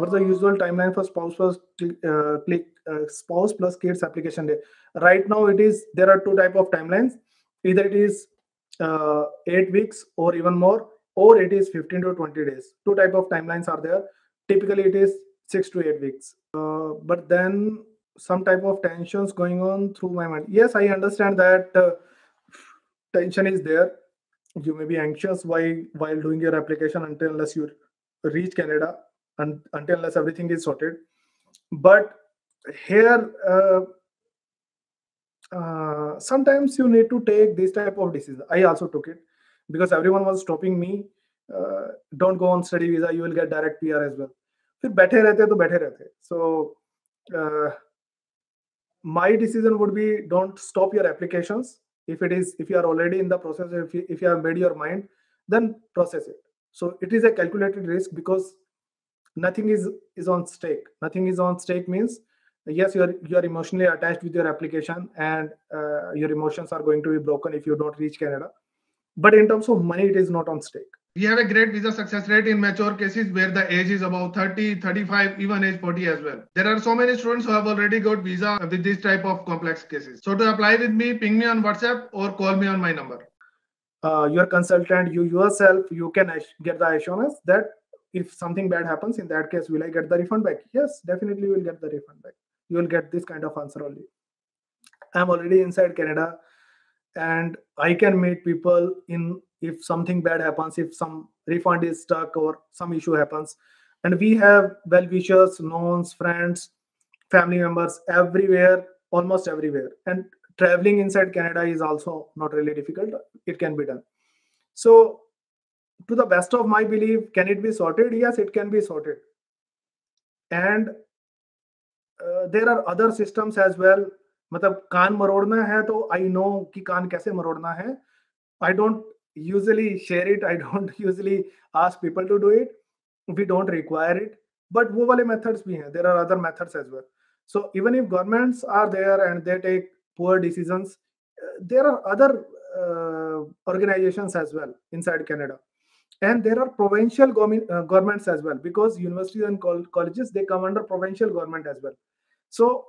What's the usual timeline for spouse plus uh, uh, spouse plus kids application day? Right now, it is there are two type of timelines. Either it is uh, eight weeks or even more, or it is 15 to 20 days. Two type of timelines are there. Typically, it is six to eight weeks. Uh, but then some type of tensions going on through my mind. Yes, I understand that uh, tension is there. You may be anxious while while doing your application until unless you reach Canada and until unless everything is sorted. But here, uh, uh, sometimes you need to take this type of decision. I also took it because everyone was stopping me. Uh, don't go on study visa. You will get direct PR as well. फिर बैठे रहते तो बैठे रहते so uh, my decision would be don't stop your applications if it is if you are already in the process if you, if you have made your mind then process it so it is a calculated risk because nothing is is on stake. Nothing is on stake means yes you are you are emotionally attached with your application and uh, your emotions are going to be broken if you don't reach canada. But in terms of money it is not on stake. We have a great visa success rate in mature cases where the age is about 30 35 even age 40 as well. There are so many students who have already got visa with this type of complex cases. So to apply with me ping me on whatsapp or call me on my number. Uh, your consultant you yourself you can get the assurance that if something bad happens in that case will i get the refund back? Yes definitely you will get the refund back. You will get this kind of answer only. I'm already inside canada and i can meet people in if something bad happens if some refund is stuck or some issue happens. And we have well wishers knowns friends family members everywhere almost everywhere. And traveling inside canada is also not really difficult. It can be done. So to the best of my belief, can it be sorted? Yes, it can be sorted. And uh, there are other systems as well. मतलब कान मरोड़ना है तो I know कि कान कैसे मरोड़ना है I don't usually share it I don't usually ask people to do it we don't require it but वो वाले methods भी हैं there are other methods as well so even if governments are there and they take poor decision there are other organizations as well inside Canada. And there are provincial uh, governments as well because universities and colleges they come under provincial government as well. So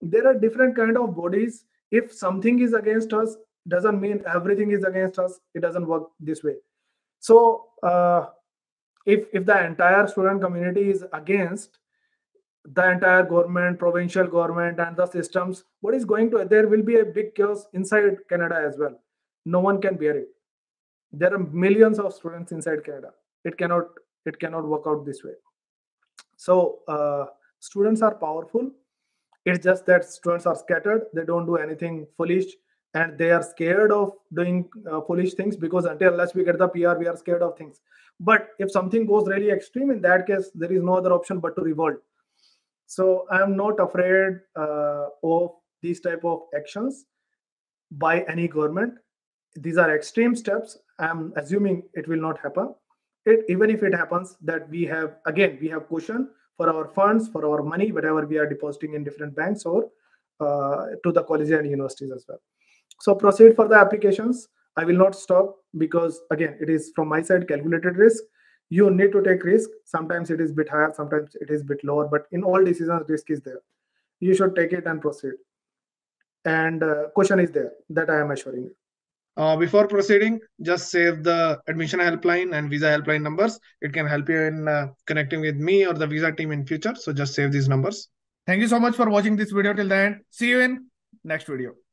there are different kind of bodies. If something is against us doesn't mean everything is against us it doesn't work this way. So uh, if if the entire student community is against the entire government provincial government and the systems what is going to there will be a big chaos inside canada as well. No one can bear it there are millions of students inside canada it cannot it cannot work out this way so uh, students are powerful it's just that students are scattered they don't do anything foolish and they are scared of doing uh, foolish things because until unless we get the PR, we are scared of things. But if something goes really extreme, in that case, there is no other option but to revolt. So I am not afraid uh, of these type of actions by any government. These are extreme steps. I'm assuming it will not happen. It, even if it happens, that we have again we have cushion for our funds, for our money, whatever we are depositing in different banks or uh, to the colleges and universities as well. So proceed for the applications. I will not stop because again, it is from my side calculated risk. You need to take risk. Sometimes it is bit higher, sometimes it is bit lower, but in all decisions, risk is there. You should take it and proceed. And uh, question is there that I am assuring you. Uh, before proceeding, just save the admission helpline and visa helpline numbers. It can help you in uh, connecting with me or the visa team in future. So just save these numbers. Thank you so much for watching this video till the end. See you in next video.